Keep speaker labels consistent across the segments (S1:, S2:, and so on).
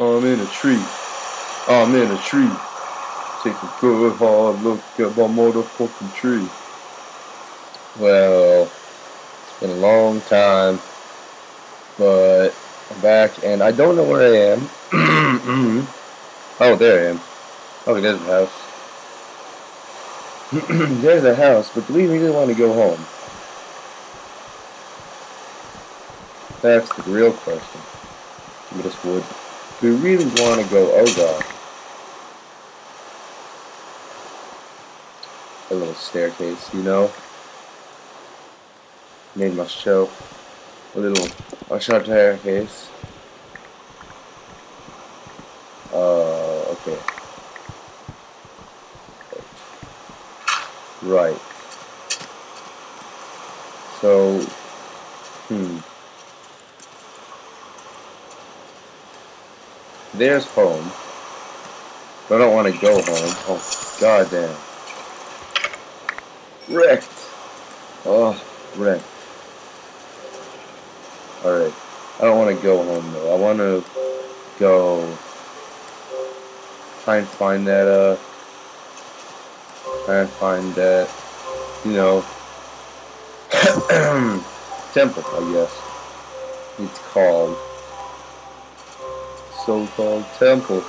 S1: I'm in a tree. I'm in a tree. Take a good hard look at my motherfucking tree. Well, it's been a long time, but I'm back and I don't know where I am. oh, there I am. Oh, there's a house. there's a house, but do we really want to go home? That's the real question. Give me this wood. We really want to go? God. A little staircase, you know? Made myself a little a staircase. Uh, okay. Right. So, hmm. There's home. But I don't want to go home. Oh, goddamn. Wrecked. Oh, wrecked. Alright. I don't want to go home, though. I want to go... Try and find that, uh... Try and find that, you know... temple, I guess. It's called so-called temple.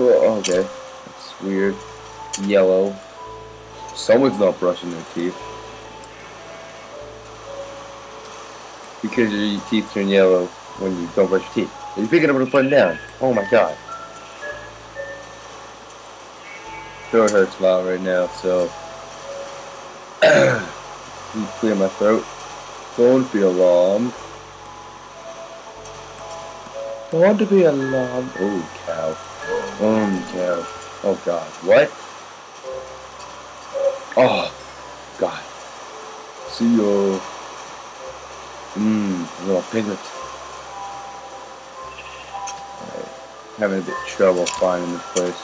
S1: Oh, okay, that's weird. Yellow. Someone's not brushing their teeth. Because your teeth turn yellow when you don't brush your teeth. Are you picking up and putting down? Oh my god. Throat hurts a lot right now, so clear my throat. Don't be alarmed. I want to be a alarmed. Oh, cow. Oh, cow. Oh, God. What? Oh, God. See you. Mmm, little piglet. Right. Having a bit of trouble finding this place.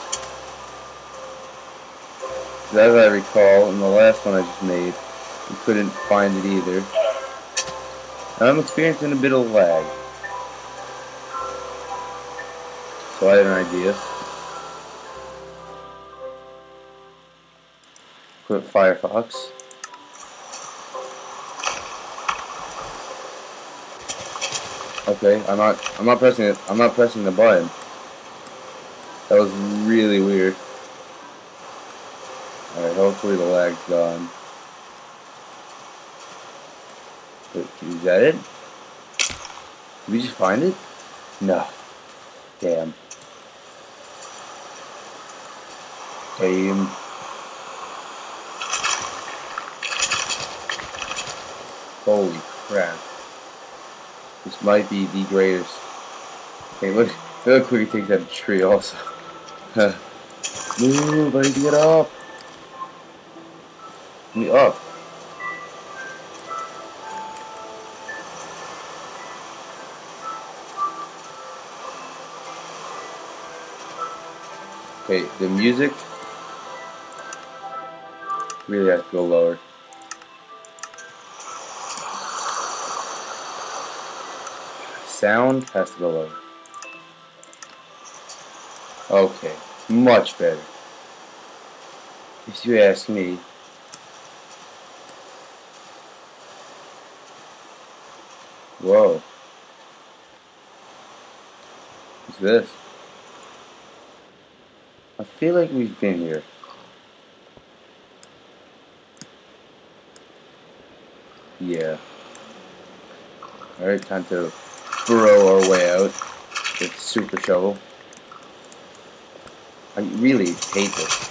S1: As I recall, in the last one I just made, we couldn't find it either. I'm experiencing a bit of lag. So I had an idea. Put Firefox. Okay, I'm not I'm not pressing it I'm not pressing the button. That was really weird. Alright, hopefully the lag's gone. Wait, is that it? Did we just find it? No. Damn. Holy crap. This might be the greatest. Hey, look, look how quick he takes that tree also. Move, I need to get up. Let me up. Okay, the music really has to go lower. Sound has to go lower. Okay, much better. If you ask me. Whoa. What's this? I feel like we've been here. Yeah. Alright, time to burrow our way out with super shovel. I really hate this.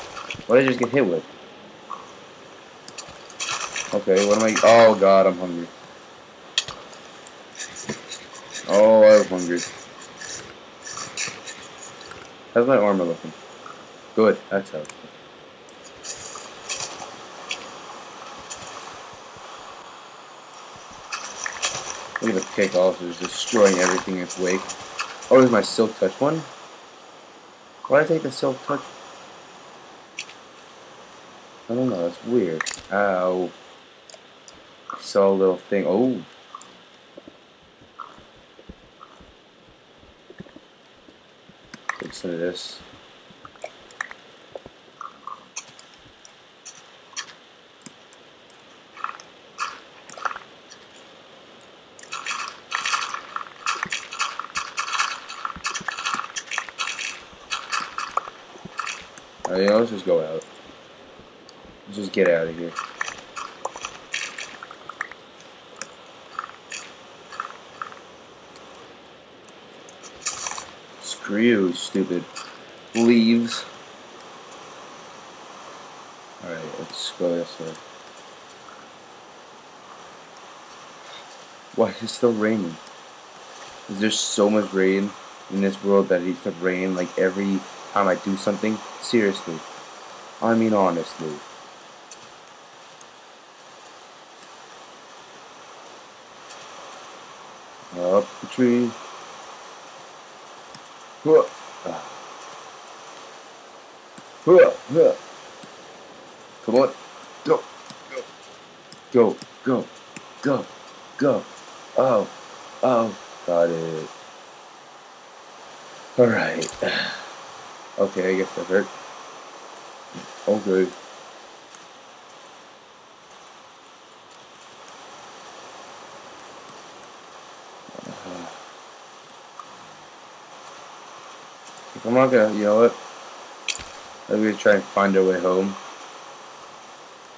S1: What did I just get hit with? Okay, what am I... Oh god, I'm hungry. Oh, I'm hungry. How's my armor looking? Good, that's how Look at the takeoff, destroying everything in its wake. Oh, there's my Silk Touch one. Why did I take the Silk Touch? I don't know, that's weird. Ow. I saw a little thing. Oh. Listen to this. Let's just go out. Let's just get out of here. Screw you, stupid leaves. Alright, let's go this way. Why is it still raining? Is there so much rain in this world that it needs to rain like every time I do something? Seriously. I mean honestly. Up the tree. Huh. Huh. Come on. Go. Go. Go. Go. Go. Oh. Oh. Got it. Alright. Okay, I guess that hurt. Okay. Uh, if I'm not gonna, you know what? I'm gonna try and find our way home.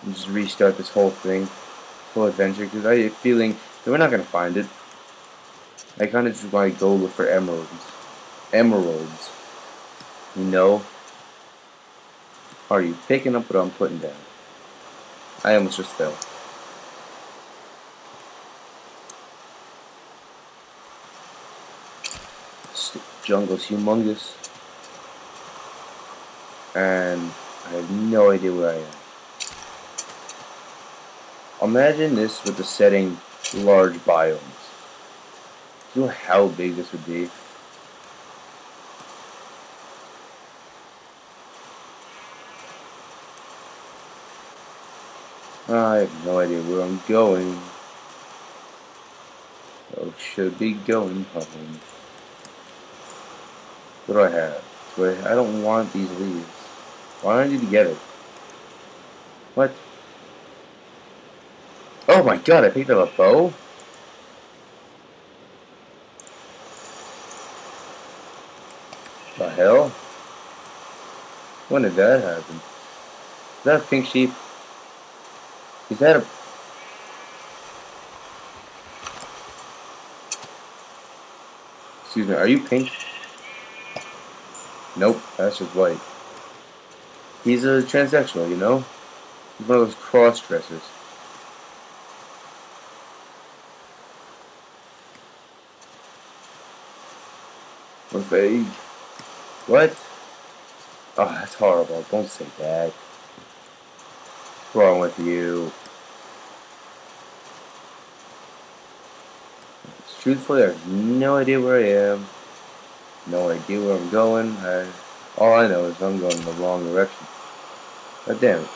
S1: And just restart this whole thing, whole adventure, because I have a feeling that we're not gonna find it. I kind of just want to go look for emeralds. Emeralds. You know? Are you picking up what I'm putting down? I almost just fell. jungle's humongous. And I have no idea where I am. Imagine this with the setting large biomes. Do you know how big this would be? I have no idea where I'm going. Oh, should be going home. What do I have? I, I don't want these leaves. Why I to get it? What? Oh my god, I picked up a bow? The hell? When did that happen? Is that a pink sheep? Is that a... Excuse me, are you pink? Nope, that's just white. He's a transsexual, you know? He's one of those cross-dressers. What? Oh, that's horrible. Don't say that wrong with you? Truthfully, I have no idea where I am. No idea where I'm going. I, all I know is I'm going in the wrong direction. God damn it.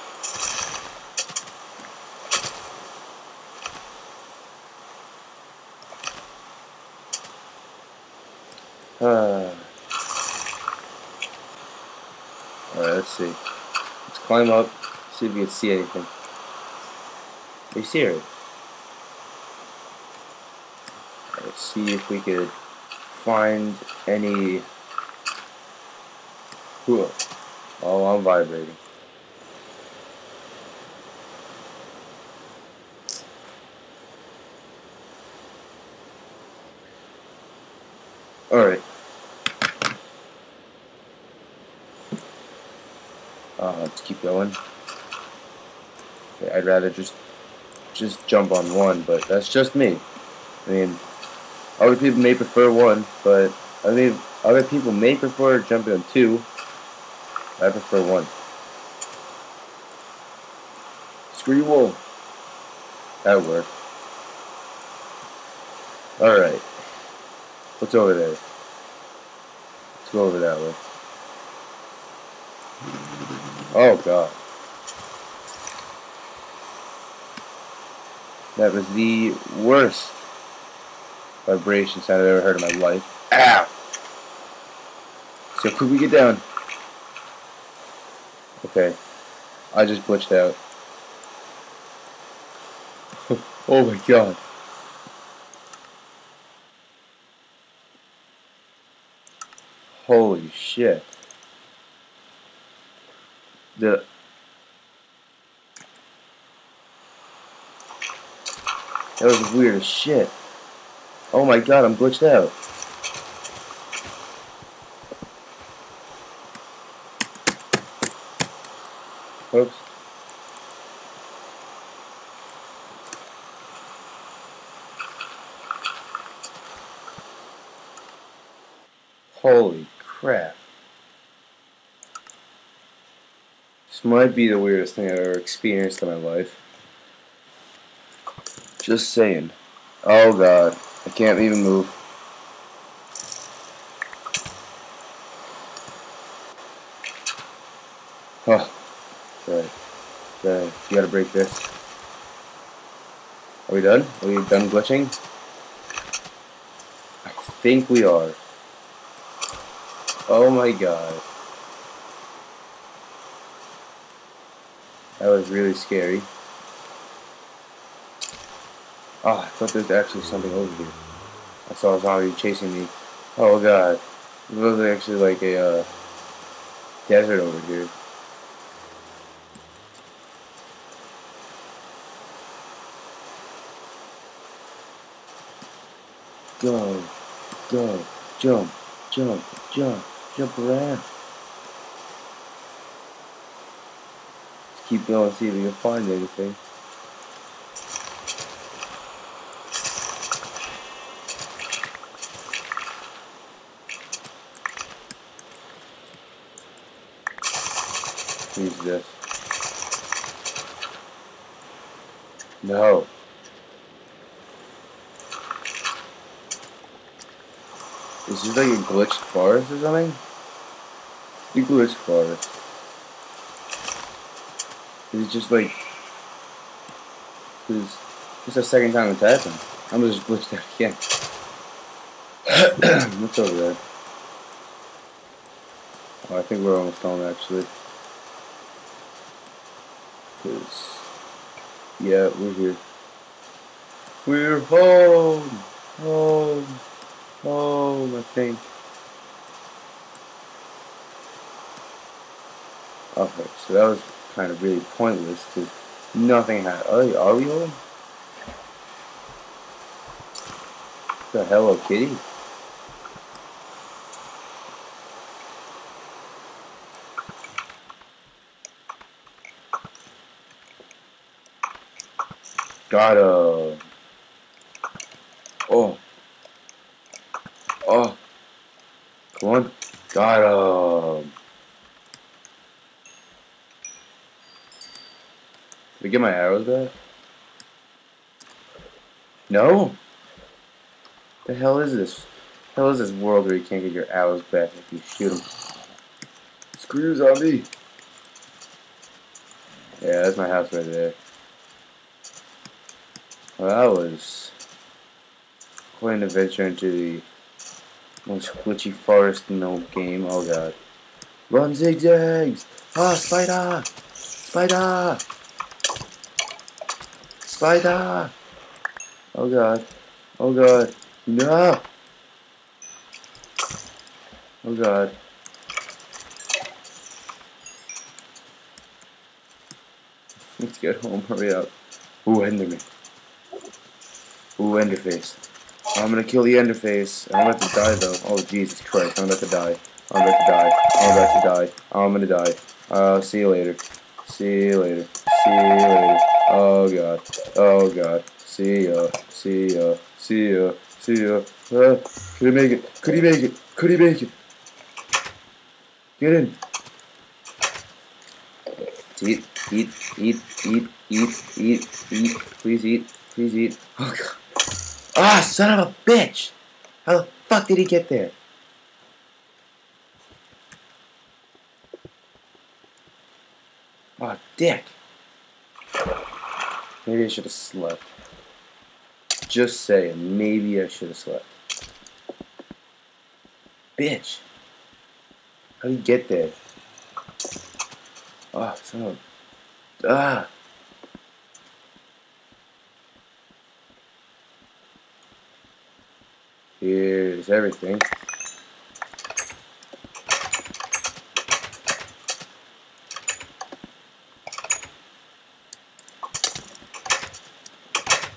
S1: Uh, Alright, let's see. Let's climb up. See if we can see anything. You serious? Let's see if we could find any... Oh, I'm vibrating. Alright. Uh, let's keep going. I'd rather just just jump on one, but that's just me. I mean, other people may prefer one, but I mean, other people may prefer jumping on two. I prefer one. Screw you all. That worked. Alright. What's over there? Let's go over that way. Oh god. That was the worst vibration sound I've ever heard in my life. Ow! So could we get down? Okay. I just glitched out. oh my god. Holy shit. The That was weird as shit. Oh my god, I'm glitched out. Oops. Holy crap. This might be the weirdest thing I've ever experienced in my life. Just saying. Oh god. I can't even move. Huh. Right. Right. You gotta break this. Are we done? Are we done glitching? I think we are. Oh my god. That was really scary. Oh, I thought there was actually something over here. I saw a zombie chasing me. Oh god. It was actually like a uh, desert over here. Go, go, jump, jump, jump, jump around. Let's keep going, see if we can find anything. This. No. Is this like a glitched forest or something? You glitched forest. Is it just like... Is This is the second time it's happened. I'm just glitched out again. What's over there? Oh, I think we're almost home actually. Cause, yeah, we're here. We're home! Home! Home, I think. Okay, so that was kind of really pointless because nothing had. Oh, are we home? The Hello Kitty? Got him. Oh. Oh. Come on. Got him. Did I get my arrows back? No? The hell is this? The hell is this world where you can't get your arrows back if you shoot them? Screw zombie! Yeah, that's my house right there. Well, that was quite an adventure into the most glitchy forest in the game. Oh god. Run zigzags! Ah, spider! Spider! Spider! Oh god. Oh god. No! Oh god. Let's get home, hurry up. Ooh, Enderman. Ooh, Enderface. I'm gonna kill the Enderface. I'm about to die though. Oh Jesus Christ, I'm about to die. I'm about to die. I'm about to die. I'm gonna die. Uh, see you later. See you later. See you later. Oh god. Oh god. See ya. See ya. See ya. See ya. Uh, could he make it? Could he make it? Could he make it? Get in. Eat, eat, eat, eat, eat, eat, eat. Please eat. Please eat. Oh god. Ah, son of a bitch! How the fuck did he get there? Oh, dick. Maybe I should have slept. Just saying, maybe I should have slept. Bitch. How do he get there? Oh, son of Ah! Here's everything.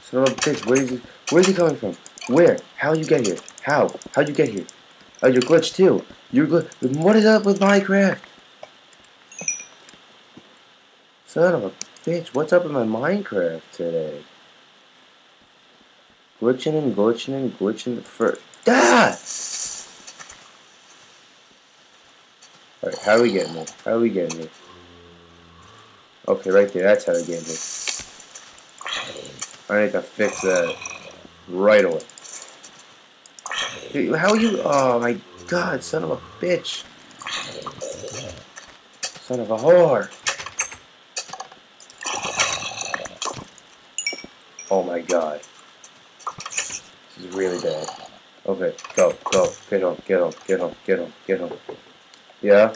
S1: Son of a bitch, where is he? Where's he coming from? Where? How you get here? How? How'd you get here? Oh, you're glitched too. You're glitched. What is up with Minecraft? Son of a bitch, what's up with my Minecraft today? Glitching and glitching and glitching for Ah! Alright, how are we getting it? How are we getting it? Okay, right there, that's how we get it. I need to fix that right away. How are you? Oh my god, son of a bitch. Son of a whore. Oh my god. This is really bad. Okay, go, go, get home, get home, get home, get home, get home. Yeah?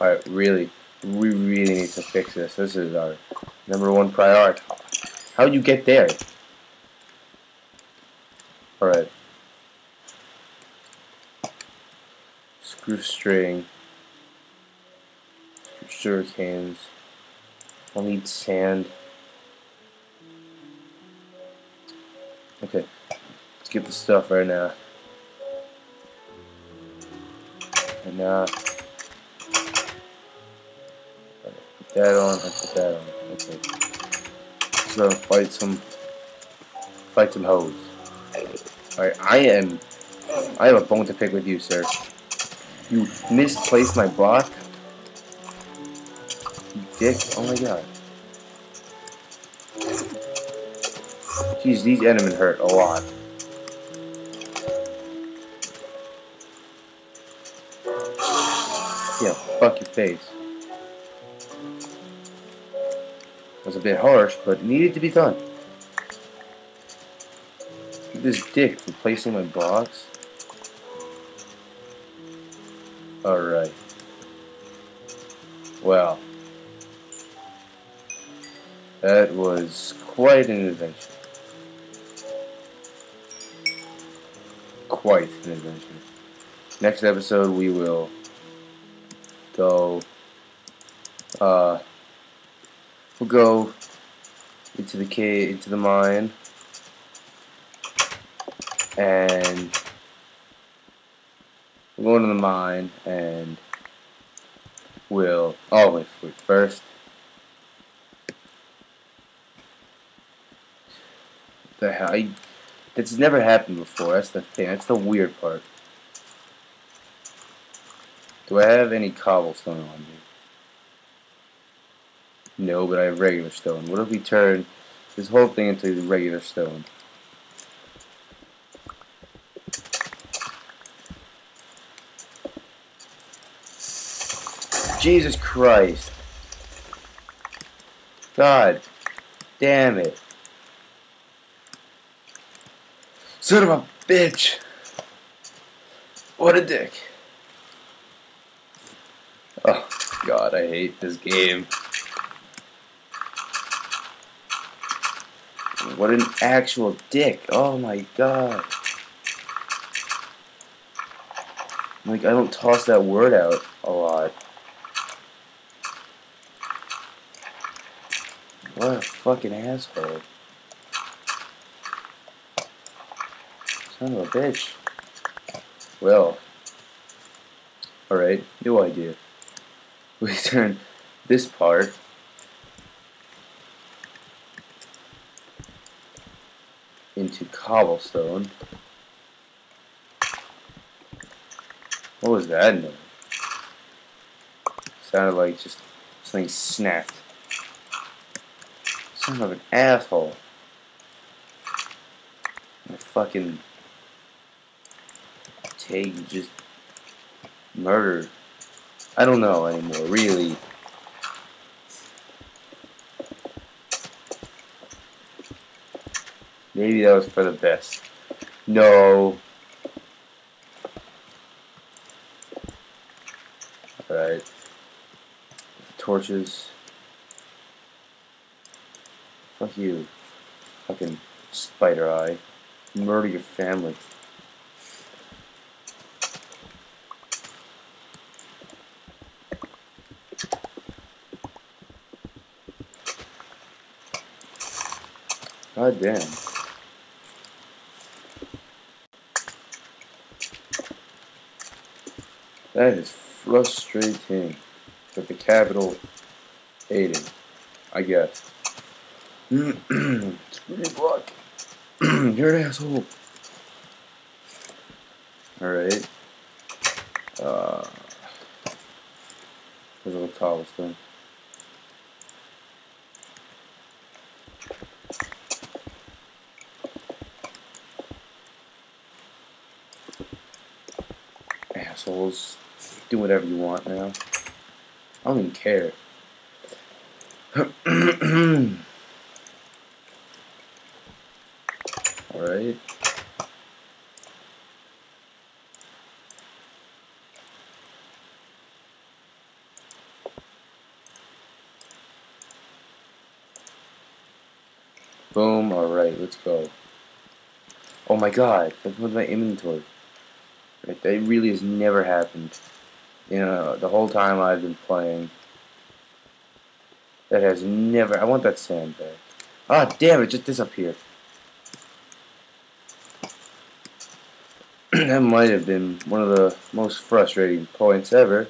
S1: Alright, really, we really need to fix this. This is our number one priority. How'd you get there? Alright. Screw string. Screw cans. I'll need sand. Let's get the stuff right now. And now. Put that on and put that on. Okay gonna fight some fight some hoes. Alright, I am I have a bone to pick with you, sir. You misplaced my block? You dick. Oh my god. Jeez, these enemies hurt a lot. Face. was a bit harsh, but needed to be done. This dick replacing my box. Alright. Well. That was quite an adventure. Quite an adventure. Next episode we will go uh We'll go into the cave, into the mine, and we'll go into the mine, and we'll. Oh wait, wait first. The hell? I, that's never happened before. That's the thing. That's the weird part. Do I have any cobblestone on me? No, but I have regular stone. What if we turn this whole thing into regular stone? Jesus Christ. God damn it. Son of a bitch. What a dick. Oh, God, I hate this game. What an actual dick. Oh my god. Like, I don't toss that word out a lot. What a fucking asshole. Son of a bitch. Well. Alright, new idea. We turn this part into cobblestone. What was that noise? Sounded like just something snapped. Son of an asshole. I fucking take just murder. I don't know anymore, really. Maybe that was for the best. No. Alright. Torches. Fuck you. Fucking spider eye. Murder your family. God damn. That is frustrating. With the capital Aiden, I guess. Screw block. You're an asshole. Alright. Uh, there's a little cobblestone. Assholes. Do whatever you want now. I don't even care. Alright. Boom, alright, let's go. Oh my god, that's with my inventory. That really has never happened. You know, the whole time I've been playing. That has never... I want that sand back. Ah, damn it, just disappeared. that might have been one of the most frustrating points ever.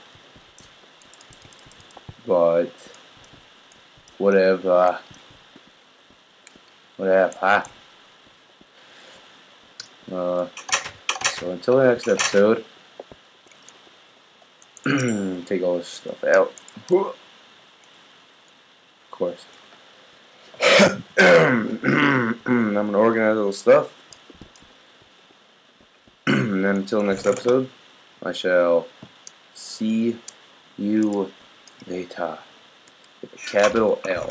S1: But... Whatever. Whatever. Uh, so until the next episode, take all this stuff out. Of course. I'm gonna organize all the stuff. and then until next episode, I shall see you later. With a capital L.